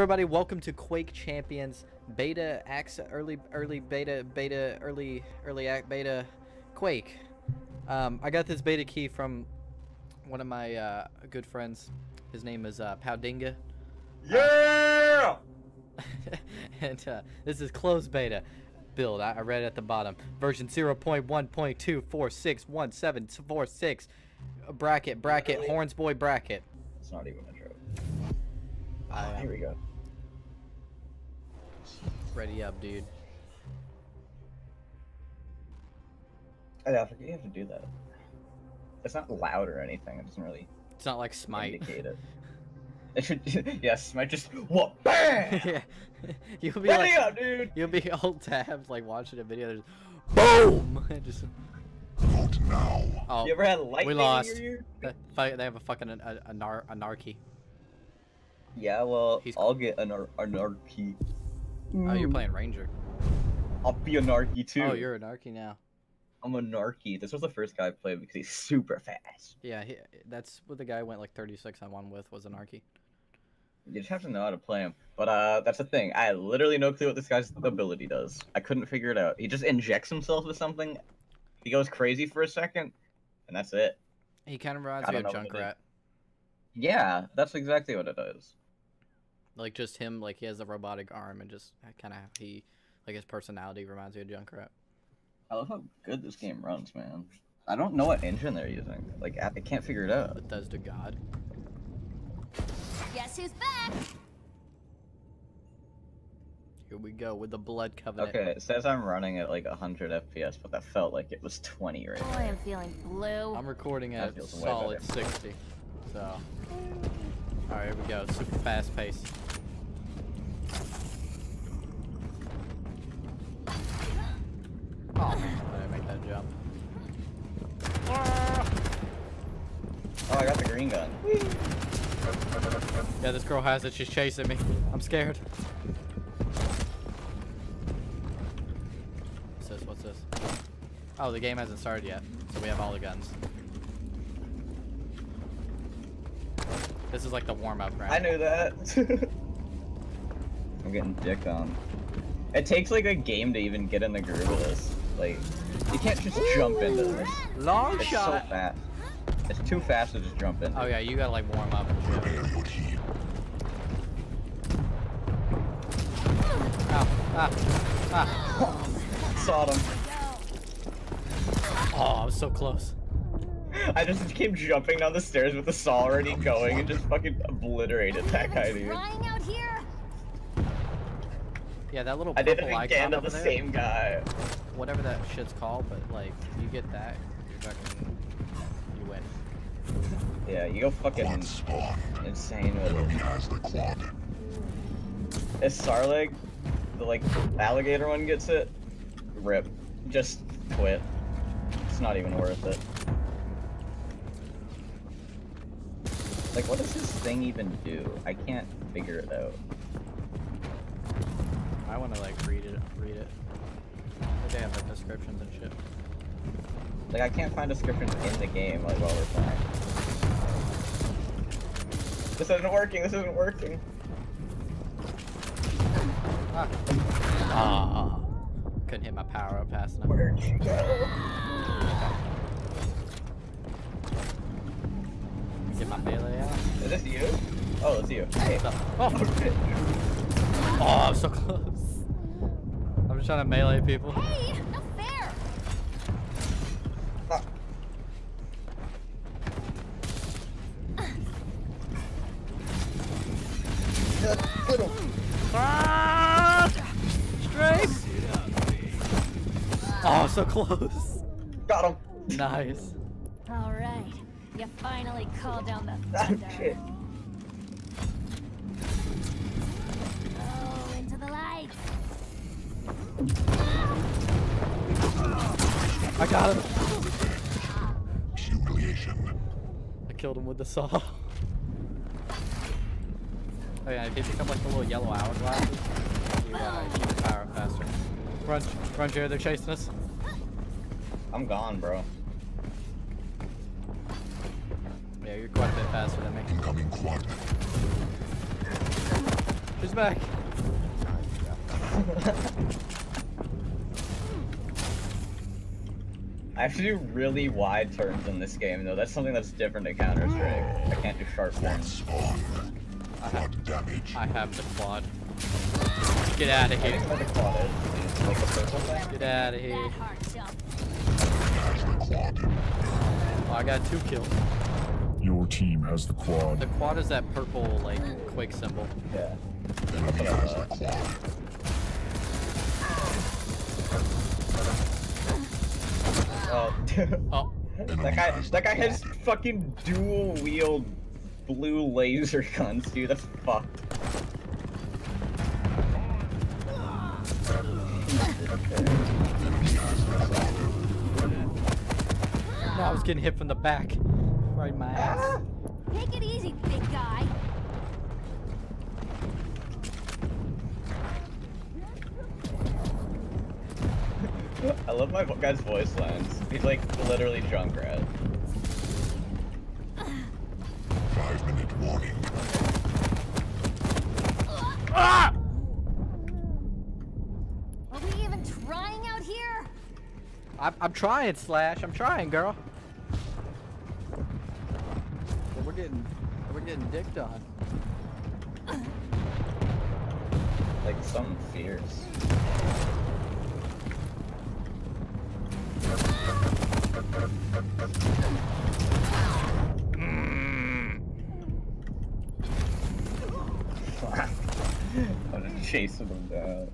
Everybody, welcome to Quake Champions beta access, early, early beta, beta, early, early act beta, Quake. Um, I got this beta key from one of my uh, good friends. His name is uh, Powdinga. Yeah! and uh, this is closed beta build. I, I read it at the bottom. Version 0.1.2461746. Bracket, bracket, Horns Boy bracket. It's not even a joke. Uh, Here we go. Ready up, dude. Yeah, I forget you have to do that. It's not loud or anything. It doesn't really It's not like Smite. indicate it. It should. yes, might just. What? Bam! yeah. You'll be Ready like, up, dude. you'll be alt tabs like watching a video. There's boom. And just Vote now. oh, You ever had lightning lost. in your ear? they have a fucking a, a, nar- Anarki. Yeah, well, He's- I'll get an Anarki. Oh, you're playing Ranger. I'll be Anarki too. Oh, you're Anarki now. I'm Anarki. This was the first guy I played because he's super fast. Yeah, he, that's what the guy went like 36 on one with was Anarki. You just have to know how to play him. But uh, that's the thing. I had literally no clue what this guy's ability does. I couldn't figure it out. He just injects himself with something. He goes crazy for a second, and that's it. He kind of reminds I me of don't know what it is. Junkrat. Yeah, that's exactly what it is. Like just him, like he has a robotic arm and just kind of he, like his personality reminds me of Junkrat. I love how good this game runs, man. I don't know what engine they're using. Like, I I can't figure it out. Bethesda God. Guess who's back? Here we go with the Blood Covenant. Okay, it says I'm running at like 100 FPS, but that felt like it was 20 right now. I'm feeling blue. I'm recording at solid 60. So, alright, here we go. Super fast pace. Oh, I didn't make that jump. Oh, I got the green gun. Yeah, this girl has it. She's chasing me. I'm scared. What's this? What's this? Oh, the game hasn't started yet, so we have all the guns. This is like the warm-up round. I knew that. I'm getting dicked on. It takes like a game to even get in the groove of this. Like, you can't just jump into this. Long It's so fast. It's too fast to just jump in. Oh yeah, you gotta like warm up and shit. Prepare your team. Ow, ah, ah. Saw them. Oh, I was so close. I just keep jumping down the stairs with the saw already going and just fucking obliterated that guy, dude. Crying out here. Yeah, that little I did it icon again to over the there, same guy. whatever that shit's called, but like, you get that, you fucking, you win. Yeah, you go fucking insane with Enemy it. has the. If Sorlag, the like alligator one gets it, rip. Just quit. It's not even worth it. Like, what does this thing even do? I can't figure it out. I want to like read it, read it. They have like descriptions and shit. Like, I can't find descriptions in the game like while we're playing. This isn't working. This isn't working. Ah. Ah. Couldn't hit my power up fast enough. Where'd you go? Get my melee out. Is this you? Oh, it's you. Hey. Oh, Oh, I'm so close. I'm just trying to melee people. Hey, no fair. Ah. Little. Ah! Straight. Oh, so close. Got him. Nice. All right, you finally called down the thunder. shit. Oh, into the light. I got him. Humiliation. I killed him with the saw. Oh yeah, if you pick up like the little yellow hourglasses, you uh, keep your power up faster. Run, run, Jared, they're chasing us. I'm gone, bro. Yeah, you're quite a bit faster than me. Incoming quad. She's back. I have to do really wide turns in this game, though. That's something that's different to Counter Strike. I can't do sharp Quad turns. spawn. I have, damage. I have the quad. Get out of here. think where the quad is, is like the purple thing. Get out of here. That hard jump. Has the quad. Oh, I got two kills. Your team has the quad. The quad. quad is that purple, like, quake symbol. Yeah. Enemy what I has the thought. quad. Oh, dude. Oh, That guy, that guy has fucking dual wield blue laser guns, dude. That's fucked. no, I was getting hit from the back. Right in my ass. Take it easy, big guy. I love my guy's voice lines. He's like literally Junkrat. Five minute warning. Ah! Are we even trying out here? I'm, I'm trying, Slash. I'm trying, girl. But we're we're getting dicked on. Like. I'm just chasing them down.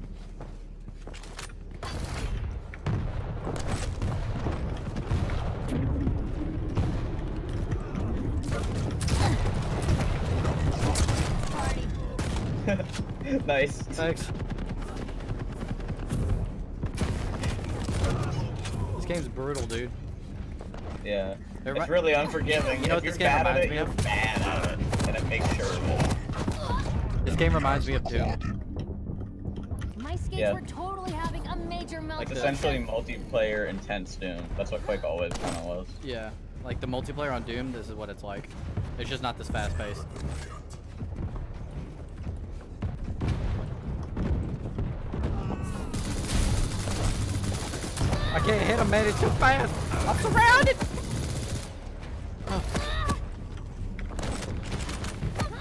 nice. Thanks. This game's brutal, dude. Yeah. It It's really unforgiving. You know if what you're this game reminds it, me of? bad at it. And it makes sure of it. This game reminds me of Doom. My skates Yeah. were totally having a major meltdown. Like essentially multiplayer intense Doom. That's what Quake always kind of was. Yeah, like the multiplayer on Doom. This is what it's like. It's just not this fast paced. I can't hit him, man. It's too fast. I'm surrounded. Oh.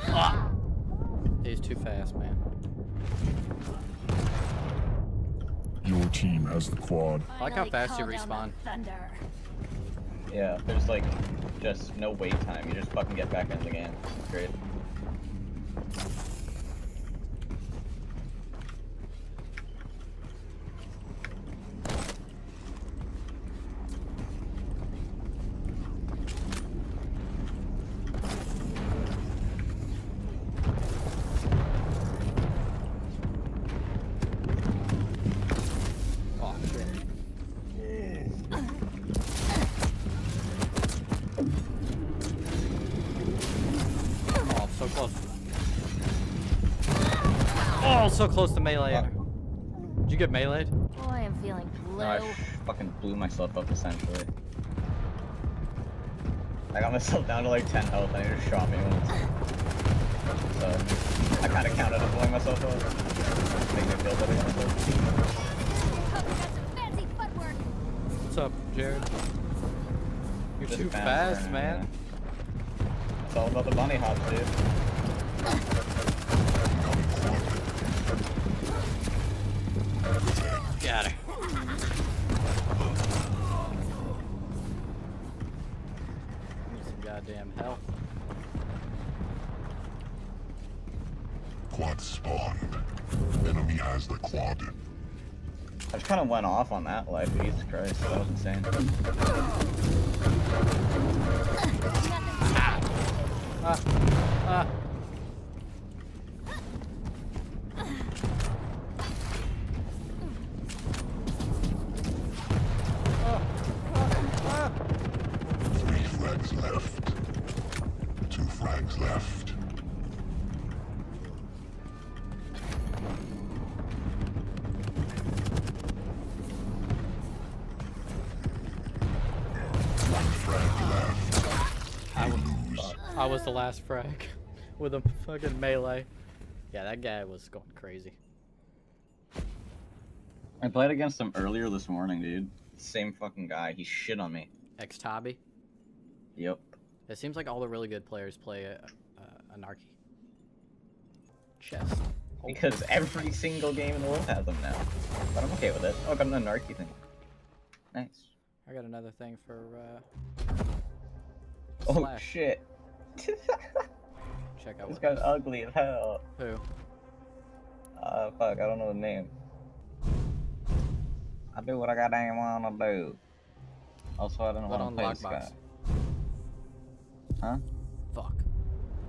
Ah. He's too fast, man. Your team has the quad. I like how fast you respawn. Yeah, there's like just no wait time. You just fucking get back in the game. It's great. Oh shit. Oh, so close. Oh, so close to melee. Fuck. Did you get meleeed? Boy, I'm feeling blue. No, I fucking blew myself up essentially. I got myself down to like 10 health and he just shot me once. So, I kinda counted on blowing myself up. Make me feel better myself. Got some fancy footwork. What's up, Jared? You're Just too fast, fast, man, man. It's all about the bunny hops, dude. Quad spawned. Enemy has the quad. I just kinda went off on that life. Jesus Christ, that was insane. Ah, ah. Three frags left. Two frags left. I was, Lose. I was the last frag with a fucking melee. Yeah, that guy was going crazy. I played against him earlier this morning, dude. Same fucking guy. He shit on me. Ex Tabi. Yep. It seems like all the really good players play uh, uh, Anarki. Chess. Because every single game in the world has them now. But I'm okay with it. Oh, I got an Anarki thing. Nice. I got another thing for. Uh, Oh Slash. shit. Check out this guy's ugly as hell. Who? Uh, fuck, I don't know the name. I do what I goddamn wanna do. Also, I don't want to play this guy. Huh? Fuck.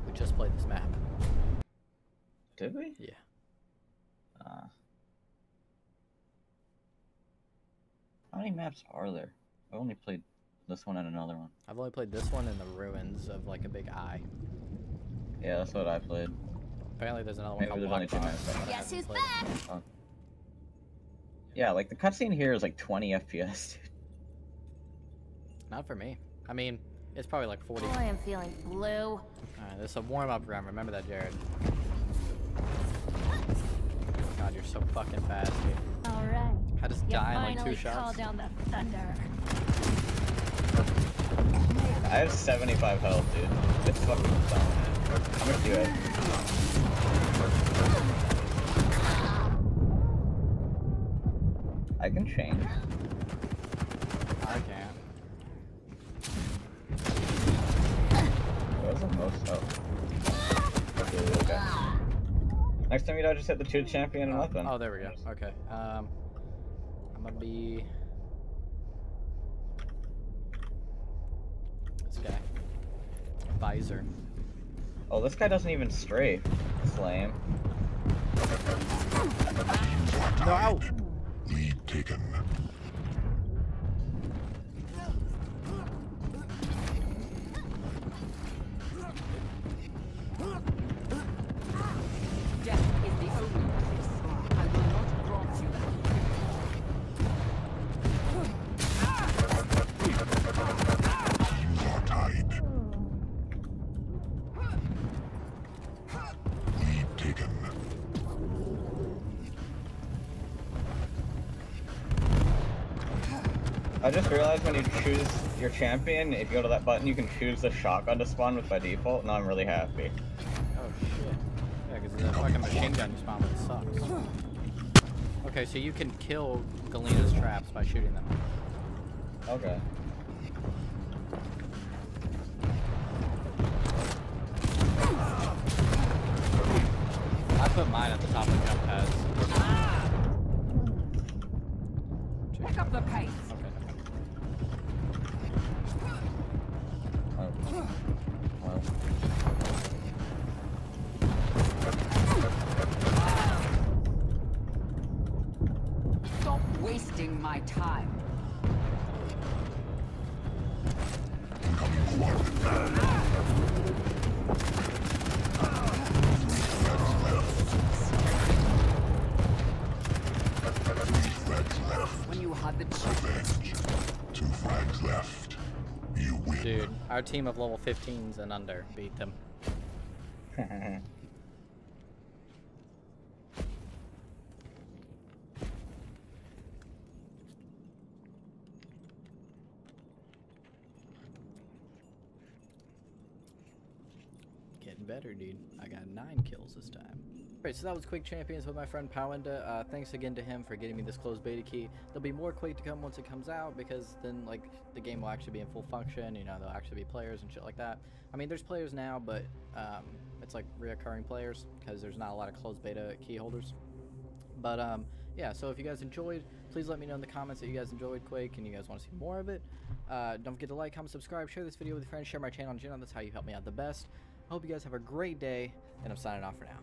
We just played this map. Did we? Yeah. Uh, how many maps are there? I only played this one and another one. I've only played this one in the ruins of like a big eye. Yeah, that's what I played. Apparently, there's another one Maybe called there's only two Lockbox, maps. Guess who's played it. back? Yeah, like the cutscene here is like 20 FPS. dude. Not for me. I mean, it's probably like 40. Boy, I'm feeling blue. Alright, this is a warm up round. Remember that, Jared. God, you're so fucking fast, dude. All right. I just You die in like finally two called shots. down the thunder. I have 75 health, dude. It's fucking dominant. How much do you have? I can change. I can't. Where's the most? Oh. Okay, okay. Next time you know, just hit the two champion and weapon. oh, there we go. Okay. Um, I'm gonna be this guy. Visor. Oh, this guy doesn't even strafe. It's lame. No, ow! Lead taken. I just realized when you choose your champion, if you go to that button, you can choose the shotgun to spawn with by default. Now I'm really happy. Oh shit. Yeah, because the fucking machine gun you spawn with sucks. Okay, so you can kill Galena's traps by shooting them. Okay. Dude, our team of level 15s and under beat them. better, dude. I got nine kills this time. Alright, so that was Quake Champions with my friend Powinda. Uh, thanks again to him for getting me this closed beta key. There'll be more Quake to come once it comes out because then like the game will actually be in full function. You know, there'll actually be players and shit like that. I mean, there's players now, but um, it's like reoccurring players because there's not a lot of closed beta key holders. But um, yeah, so if you guys enjoyed, please let me know in the comments that you guys enjoyed Quake and you guys want to see more of it. Uh, don't forget to like, comment, subscribe, share this video with your friends, share my channel in general. That's how you help me out the best. Hope you guys have a great day, and I'm signing off for now.